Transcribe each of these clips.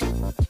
Thank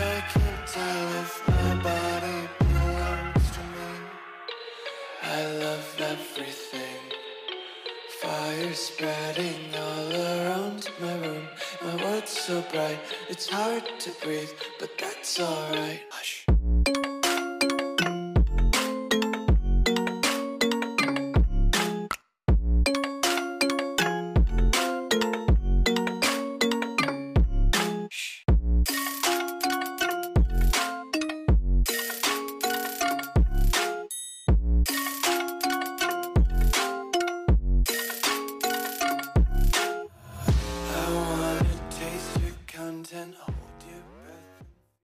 I can't tell if my body belongs to me I love everything Fire spreading all around my room. My world's so bright, it's hard to breathe, but that's alright.